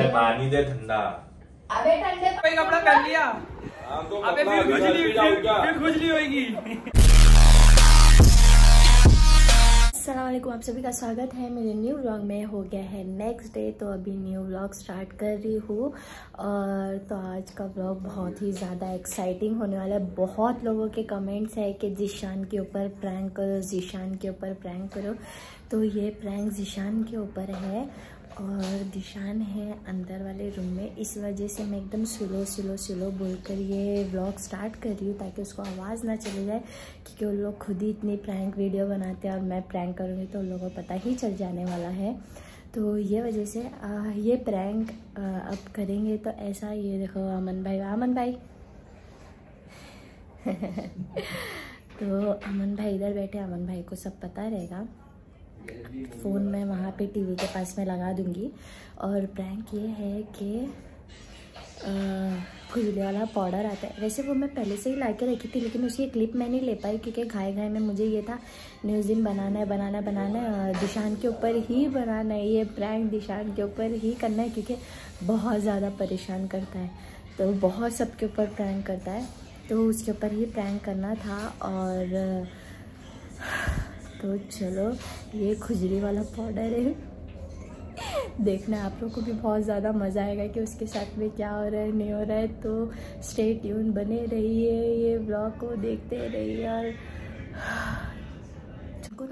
अबे पानी दे ठंडा। अबे ठंडे कोई कपड़ा पहन लिया। हाँ, तो अबे फिर खुजली? फिर खुजली होगी असलम आप सभी का स्वागत है मेरे न्यू व्लॉग में। हो गया है नेक्स्ट डे तो अभी न्यू व्लॉग स्टार्ट कर रही हूँ। और तो आज का व्लॉग बहुत ही ज़्यादा एक्साइटिंग होने वाला है। बहुत लोगों के कमेंट्स है कि जिशान के ऊपर प्रैंक करो जिशान के ऊपर प्रैंक करो। तो ये प्रैंक जिशान के ऊपर है। और दिशान है अंदर वाले रूम में। इस वजह से मैं एकदम स्लो स्लो स्लो बोलकर ये व्लॉग स्टार्ट कर रही हूँ ताकि उसको आवाज़ ना चले जाए क्योंकि उन लोग खुद ही इतनी प्रैंक वीडियो बनाते हैं और मैं प्रैंक करूँगी तो उन लोगों को पता ही चल जाने वाला है। तो ये वजह से आ, ये प्रैंक आ, अब करेंगे तो ऐसा ये देखो अमन भाई अमन भाई। तो अमन भाई इधर बैठे अमन भाई को सब पता रहेगा। फ़ोन मैं वहाँ पे टीवी के पास में लगा दूँगी। और प्रैंक ये है कि खुजली वाला पाउडर आता है। वैसे वो मैं पहले से ही ला के रखी थी, लेकिन उसकी क्लिप मैं नहीं ले पाई क्योंकि घाय घाय में मुझे ये था, न्यूज़ दिन बनाना है, बनाना बनाना है दिशान के ऊपर ही बनाना है, ये प्रैंक दिशान के ऊपर ही करना है, क्योंकि बहुत ज़्यादा परेशान करता है। तो बहुत सबके ऊपर प्रैंक करता है। तो उसके ऊपर ही प्रैंक करना था, और तो चलो, ये खुजली वाला पाउडर है। देखना, आप लोग को भी बहुत ज़्यादा मज़ा आएगा कि उसके साथ में क्या हो रहा है, नहीं हो रहा है। तो स्टे ट्यून बने रहिए ये ब्लॉग को, देखते रहिए और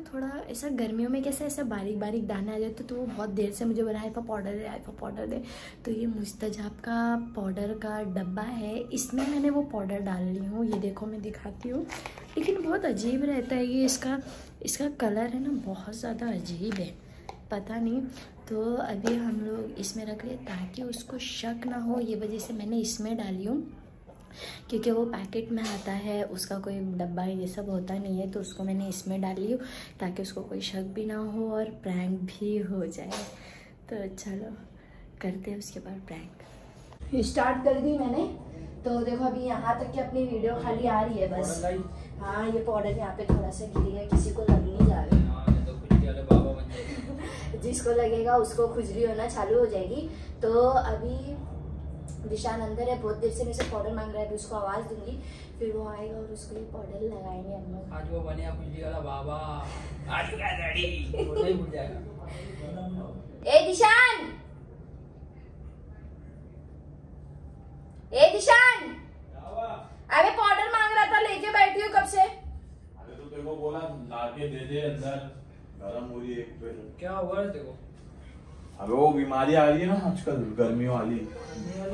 ना थोड़ा ऐसा गर्मियों में कैसे ऐसा बारीक बारीक दाने आ जाते तो वो बहुत देर से मुझे बना आईफा पाउडर दे आईफा पाउडर दे। तो ये मुस्तजाब का पाउडर का डब्बा है। इसमें मैंने वो पाउडर डाल ली हूँ। ये देखो, मैं दिखाती हूँ। लेकिन बहुत अजीब रहता है ये। इसका इसका कलर है ना, बहुत ज़्यादा अजीब है। पता नहीं। तो अभी हम लोग इसमें रख रहे ताकि उसको शक ना हो। ये वजह से मैंने इसमें डाली हूँ। क्योंकि वो पैकेट में आता है उसका कोई डब्बा ये सब होता नहीं है तो उसको मैंने इसमें डाली हूँ ताकि उसको कोई शक भी ना हो और प्रैंक भी हो जाए। तो चलो करते हैं उसके बाद प्रैंक। स्टार्ट कर दी मैंने। तो देखो अभी यहाँ तक की अपनी वीडियो खाली आ रही है बस। हाँ ये पाउडर यहाँ पे थोड़ा सा गिरी है किसी को लग नहीं जा रहा। जिसको लगेगा उसको खुजली होना चालू हो जाएगी। तो अभी दिशान अंदर है बहुत देर से मेरे से पाउडर मांग रहा है तो उसको आवाज़ दूँगी। फिर वो आएगा और उसको ये पाउडर लगाएँगे हम लोग। आज वो बने खुजली वाला बाबा। आज क्या डैडी वो नहीं भूल जाएगा। ए दिशान! ए दिशान! अरे पाउडर मांग रहा था लेके बैठी हूँ कब से? अरे तो तेरे को बोला लाके दे दे अंदर। गरम हो रही है क्या हुआ है तेको अबे वो बीमारी आ रही है ना आजकल गर्मियों वाली।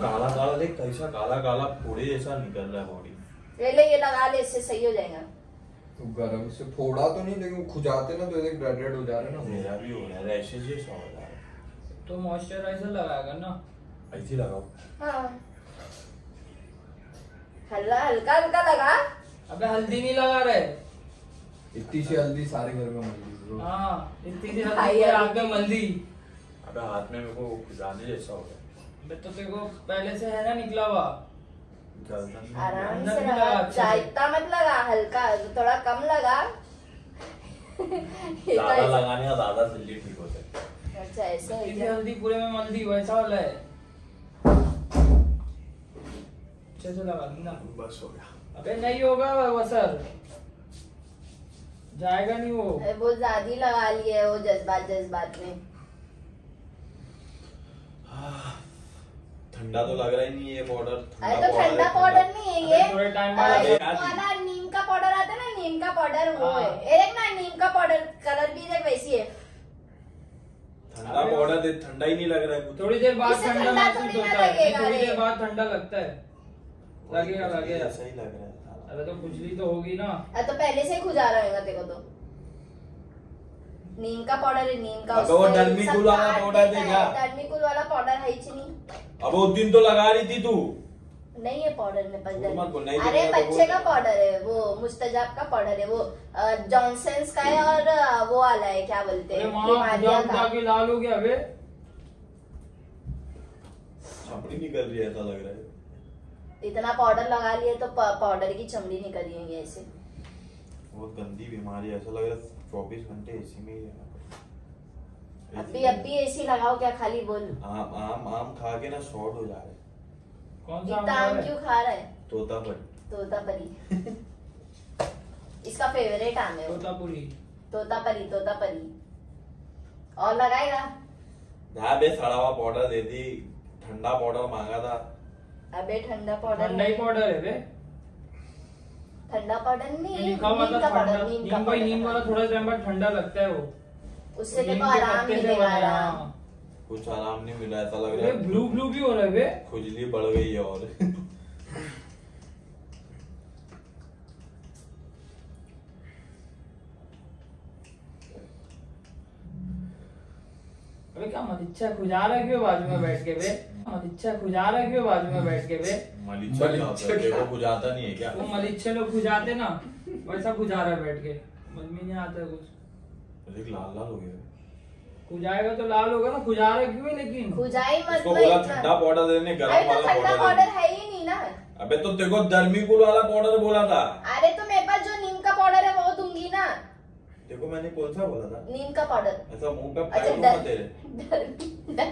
काला काला देख कैसा काला काला फोड़े जैसा निकल रहा है बॉडी ले ले ये लगा ले इससे सही हो जाएगा। तो गरम से फोड़ा तो नहीं लेकिन खुजाते ना तो एक रेड रेड हो जा रहे ना। मेरा भी हो रहा है रैशेज जैसा हो रहा है। तो मॉइस्चराइजर लगाया करना ऐसे ही लगाओ। हाँ। हल्का हल्का हल्का लगा। अबे हल्दी नहीं लगा रहे। इतनी सी हल्दी सारे घर में मिल रही हाँ। इतनी सी हल्दी आग में मल्दी अबे हाथ में मेरे को खुजाने जैसा हो गया अबे तो तेरे को पहले से है ना निकला हुआ। आराम से लगा अच्छे। मत लगा हल्का थोड़ा कम लगा। ज़्यादा लगाने का ज़्यादा जल्दी ठीक होता है अच्छा ऐसा है? हल्दी पूरे में मल्दी वैसा वाला है। अच्छे से लगा दूँगा। बस हो गया। अबे नहीं होगा वो सर जाएगा नहीं वो। अरे वो ज़्यादा ही लगा लिए वो जज्बात जज्बात में। ठंडा तो लग रहा ही नहीं है पाउडर अरे तो ठंडा पाउडर नहीं है ये। थोड़े time बाद वाला नीम का पाउडर आता है ना नीम का पाउडर वो हाँ। है। ये देख ना नीम का पाउडर कलर भी देख वैसी है। ठंडा पाउडर दे ठंडा ही नहीं लग रहा है थोड़ी देर बाद ठंडा महसूस होता है। लगेगा थोड़ी देर बाद ठंडा लगता है। लगेगा लगेगा। ऐसा ही लग रहा है अरे तो खुजली तो होगी ना। अरे तो पहले से ही खुजा रहा होगा तेरे को तो। नीम का पाउडर है नीम का अबे वो उसमें डर्मी कूल वाला पाउडर देगा। है, डर्मी कूल वाला पाउडर है ही नहीं अब वो दिन तो लगा रही थी तू। नहीं है पाउडर में नहीं अरे तो बच्चे का पाउडर है वो मुस्तजाब का पाउडर है वो जॉनसन्स का है और वो वाला है क्या बोलते हैं का। लाल हो गया अबे। चमड़ी निकल रही है ऐसा लग रहा है। इतना पाउडर लगा लिए तो पाउडर की चमड़ी निकल रही होंगी ऐसे। बहुत गंदी बीमारी है ऐसा लग रहा है। चौबीस घंटे इसी में ही रहना अभी अभी एसी लगाओ क्या खाली बोल? आम आम आम खा के ना शॉर्ट हो जा रहे कौन सा इतना आम आम क्यों खा रहा है? तोता पर तोतापरी। इसका फेवरेट आम है वो। तोतापुरी। तोतापरी तोतापरी। और लगाएगा? हाँ बे सड़ा हुआ पाउडर दे दी। ठंडा पाउडर मांगा था। अबे ठंडा पाउडर ठंडा ही पाउडर है बे। ठंडा पाउडर नहीं नीम ठंडा नीम भाई नीम वाला थोड़ा टाइम बाद ठंडा लगता है. वो उससे देखो आराम मिलेगा. आराम। कुछ आराम नहीं मिला ऐसा लग रहा है। ब्लू ब्लू भी हो रहा है खुजली बढ़ गई है और। इच्छा खुजा रहा है क्यों बाजू में बैठ के बे? इच्छा खुजा रहा है बाजू में बैठ के बे? मलिच्छा क्या बुझाता नहीं है क्या? वो मलिच्छे लोग खुजाते ना वैसा खुजा रहा है बैठ के। में नहीं आता कुछ। देख लाल लाल हो गया। खुजाएगा तो लाल होगा ना खुजा रहा क्यों लेकिन? खुजाई मत बोला ठंडा पाउडर देने गरम तो वाला पाउडर है ही नहीं ना। अबे तो देखो दर्मीकुल वाला पाउडर बोला था। अरे तो मेरे पास जो नीम का पाउडर है वो दूँगी ना देखो मैंने कौन सा बोला था? नीम का पाउडर। ऐसा मुँह पे अच्छा पैर डर तेरे डर डर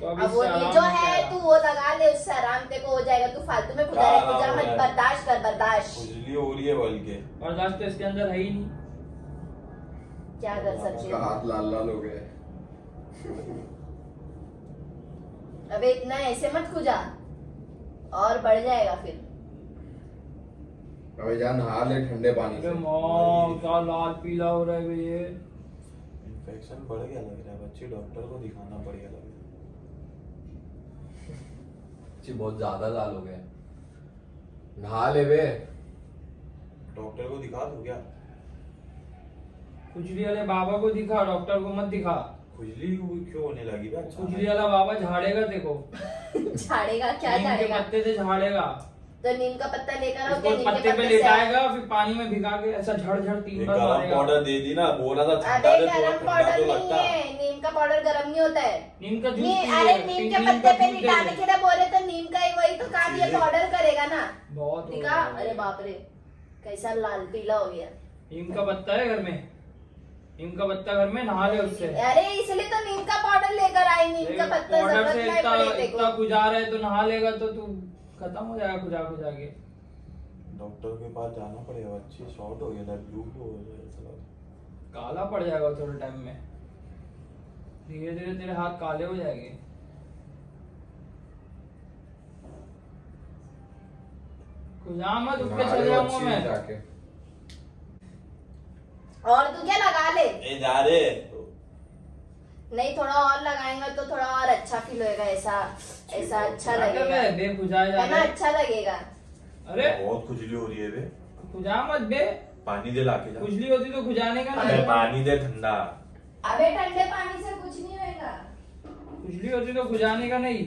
तो अब वो ये जो है तू वो लगा ले उससे आराम तेरे को हो जाएगा तू फालतू में रहे खुजा मत बर्दाश्त कर बर्दाश्त। खुजली हो रही है बल्कि बर्दाश्त तो इसके अंदर है ही नहीं। क्या कर सकते हो? हाथ लाल लाल हो गया है। अबे इतना ऐसे मत खुजा। और बढ़ जाएगा फिर। अबे जा नहा ले ठंडे पानी से। माँ क्या लाल पीला हो रहा है बे ये? इन्फेक्शन बढ़ गया लग रहा है बच्चे डॉक्टर को दिखाना पड़ेगा लग रहा जी बहुत ज़्यादा लाल हो गया। नहा ले बे। डॉक्टर को दिखा दो क्या? खुजली वाले बाबा को दिखा डॉक्टर को मत दिखा। खुजली क्यों होने लगी बे? खुजली वाला बाबा झाड़ेगा देखो। झाड़ेगा क्या झाड़ेगा? पत्ते से झाड़ेगा। तो नीम का पत्ता लेकर आओ नीम पत्ते पे पत्ते से फिर पानी में भिगा के ऐसा झड़ झड़ तीन बार गरम मारेगा पाउडर दे दी ना बोला था ठंडा दे गरम पाउडर तो नहीं है नीम का पाउडर गरम नहीं होता है। नीम का जूस अरे ले, नीम के पत्ते पे लिटाने के लिए बोले तो नीम का ही वही तो काम ये पाउडर करेगा ना। बहुत हो अरे बाप रे कैसा लाल पीला हो गया। नीम का पत्ता है घर में? नीम का पत्ता घर में नहा ले उससे। अरे इसलिए तो नीम का पाउडर लेकर आई नीम का पत्ता पाउडर से इतना इतना रहा है तो नहा लेगा तो तू खत्म हो जाएगा खुजा खुजा के डॉक्टर के पास जाना पड़ेगा बच्ची शॉर्ट हो गया ब्लू ब्लू हो गया ऐसा लग काला पड़ जाएगा थोड़े टाइम में। धीरे धीरे तेरे हाथ काले हो जाएँगे। खुजा मत उठ के चल जाऊँगा मैं। और तू क्या लगा ले? ए जा रे। नहीं थोड़ा और लगाएँगे तो थोड़ा और अच्छा फील होएगा ऐसा ऐसा अच्छा लगेगा। है? ना अच्छा लगेगा। अरे। बहुत खुजली हो रही है बे। खुजा मत बे। पानी दे लाके जा। खुजली होती तो खुजाने का नहीं। पानी दे ठंडा। अबे ठंडे पानी से कुछ नहीं होएगा। खुजली होती तो खुजाने का नहीं।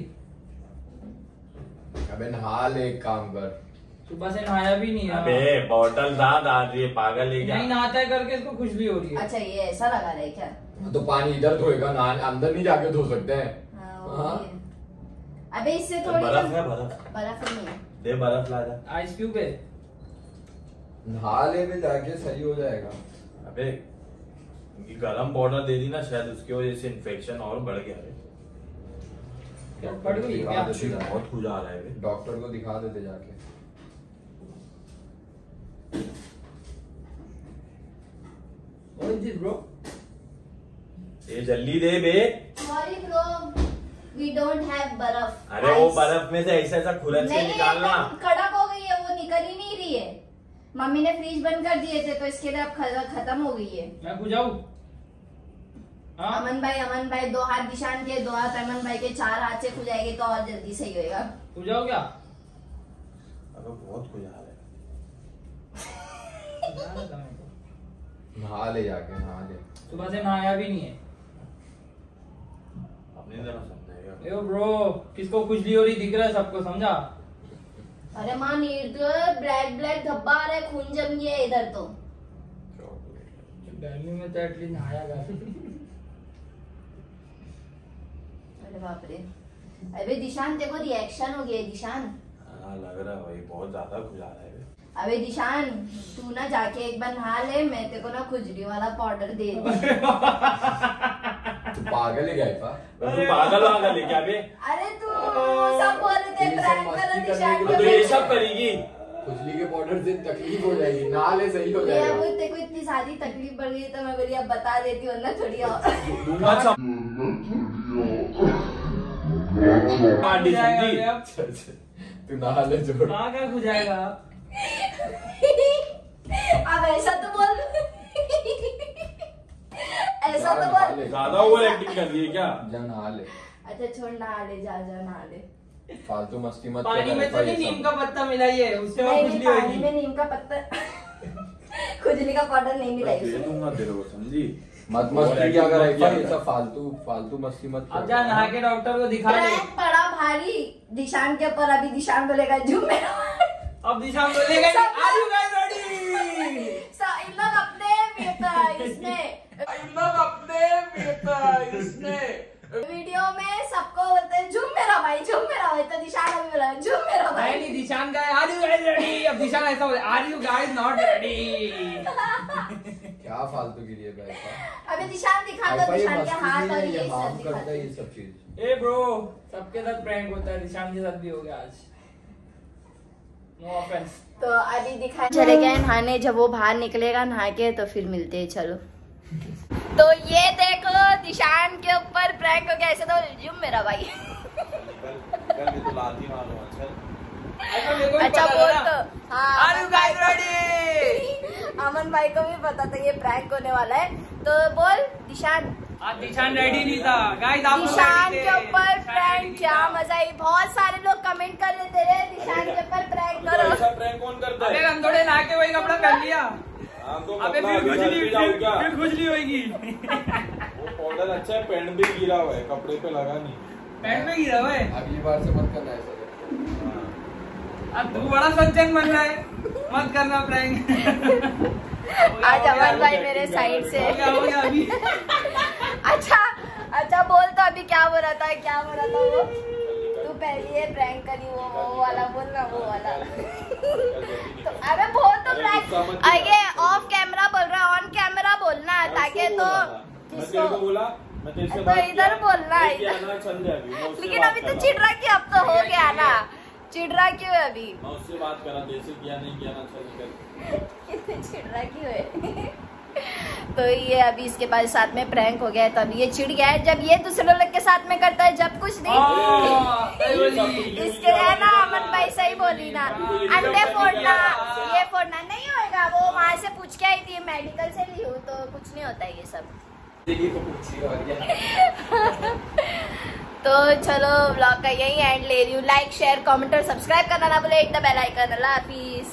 अबे नहा ले एक काम कर। सुबह से नहाया भी नहीं है अबे बॉटल दांत आ रही है पागल है क्या? नहीं नहाता है करके इसको खुजली हो रही है। अच्छा ये ऐसा लगा रहे क्या? तो पानी इधर धोएगा नहा अंदर नहीं जाके धो सकते हैं। हाँ, हाँ। है। अबे इससे थोड़ी बर्फ़ है बर्फ़। बर्फ़ नहीं है। दे बर्फ़ ला जा आइस क्यूब है। नहा ले बे जाके सही हो जाएगा। अबे ये गरम पाउडर दे दी ना शायद उसकी वजह से इन्फेक्शन और बढ़ गया है। क्या पड़ गई क्या बहुत खुजा आ रहा है। डॉक्टर को दिखा देते जाके। What is this, bro? ये जल्दी दे बे। Sorry bro we don't have बर्फ़. अरे वो. बर्फ़ में से ऐसा ऐसा खुरच के नहीं निकालना। कड़क हो गई है वो निकल ही नहीं रही है। मम्मी ने फ्रिज बंद कर दिए थे तो इसके लिए अब खत्म हो गई है। मैं खुजाऊ हाँ? अमन भाई अमन भाई दो हाथ निशान के दो हाथ अमन भाई के चार हाथ से खुजाएँगे तो और जल्दी सही होएगा। खुजाऊ क्या? अबे बहुत खुजा रहा है। नहा ले जाके नहा ले। सुबह से नहाया भी नहीं है। अपनी तरह समझाएगा ए ब्रो किसको खुजली हो रही दिख रहा है सबको समझा? अरे माँ निर्दय ब्लैक ब्लैक धब्बा आ रहा है खून जम गया इधर तो। गर्मी में तो एटलीस्ट नहाया कर अरे बाप रे। अबे दिशान देखो रिएक्शन हो गया दिशान। हाँ लग रहा है भाई बहुत ज़्यादा खुजा रहा है। अबे दिशान तू ना जाके एक बार नहा ले मैं तेरे को ना खुजली वाला पाउडर दे दूँ। तू पागल है क्या इफा? तू पागल वागल है क्या बे? अरे तू सब बोल रहे थे प्रैंक करो करने दिशान के तो ये सब करेगी। खुजली के पाउडर से तकलीफ़ हो जाएगी। नहा ले सही हो जाएगा। मैं तेरे को इतनी सारी तकलीफ़ पड़ गई तो मैं बोली अब बता देती हूँ ना थोड़ी और। अच्छा, अच्छा। तू नहा ले जोड़। कहाँ क्या खुजाएगा अब ऐसा तो बोल। ऐसा तो बोल। ज़्यादा ओवर एक्टिंग कर रही है क्या? जा नहा ले। अच्छा छोड़ नहा ले जा जा नहा ले। फालतू मस्ती मत पानी में तो नहीं नीम का पत्ता मिलाइए उससे और नहीं नहीं खुजली पानी होगी। में नीम का पत्ता। खुजली का पाउडर नहीं मिला दे दूँगा तेरे को समझी? मत मस्ती क्या कर किया ये सब फालतू फालतू मस्ती मत अब कर। जा नहा के डॉक्टर को दिखा ले प्रैंक पड़ा भारी। दिशान के ऊपर अभी दिशान बोलेगा झूम मेरा। अब दिशा बोलेगा आर यू गाइस रेडी सा- इन लोग अपने बेटा इसमें। लोग अपने बेटा इसने वीडियो में सबको बोलते हैं झूम मेरा भाई झूम मेरा भाई। तो दिशान अभी बोला झूम मेरा नहीं नहीं भाई दिशान का आर यू गाइस रेडी अब दिशान ऐसा बोले are you guys not ready क्या फालतू गिरी है बे इफा? अभी दिशान दिखा दो दिशान के हाथ और ये सब दिखा करता है ये सब चीज़। ए ब्रो सबके साथ प्रैंक होता है दिशान के साथ भी हो गया आज। तो अभी दिखा चले गए नहाने जब वो बाहर निकलेगा नहा के तो फिर मिलते हैं चलो। तो ये देखो दिशान के ऊपर प्रैंक हो गया ऐसे तो झूम मेरा भाई। कल कल भी तो अच्छा बोल तो हाँ are you guys ready Aman भाई को भी पता था ये प्रैंक होने वाला है। तो बोल दिशान आज दिशान रेडी नहीं था। गाइस आप लोग दिशान के ऊपर प्रैंक क्या मज़ा आई। बहुत सारे लोग कमेंट कर रहे थे रे दिशान के ऊपर प्रैंक करो। ऐसा प्रैंक कौन करता अबे है गंदोड़े नहा के वही कपड़ा पहन लिया। हाँ तो अबे फिर खुजली फिर खुजली होगी वो पाउडर अच्छा है पेंट भी गिरा हुआ है कपड़े पे लगा नहीं। पैंट में गिरा हुआ है? अगली बार से मत करना ऐसा। हाँ। अब तू बड़ा सज्जन बन रहा है। मत करना प्रैंक आज अमन भाई मेरे साइड से। हो गया हो गया अभी। अच्छा अच्छा बोल तो अभी क्या बोल रहा था क्या बोल रहा था वो? तू पहले ये प्रैंक करी वो वो वाला बोल ना वो वाला। तो अबे बोल तो प्रैंक अरे दिला। ऑफ़ कैमरा बोल रहा है ऑन कैमरा बोलना ताकि तो किसको? बोला तो इधर बोलना है, लेकिन अभी तो रहा कि अब तो हो गया ना। चिढ़ रहा क्यों है अभी? हूँ। मैं उससे बात करा जैसे किया नहीं किया ना चल कर। इतने चिढ़ रहा क्यों है? तो ये अभी इसके बाद साथ में प्रैंक हो गया है तो अभी ये चिड़ गया है। जब ये दूसरे लोग के साथ में करता है जब कुछ नहीं। हाँ, इसके है ना अमन भाई सही बोली ना। अंडे फोड़ना ये फोड़ना नहीं होएगा। वो वहाँ से पूछ के आई थी मेडिकल से ली हूँ तो कुछ नहीं होता ये सब। तो चलो ब्लॉग का यही एंड ले रही हूँ। लाइक शेयर कमेंट और सब्सक्राइब करना ना भूले। इतना बेल आइकन अल्लाह हाफिज।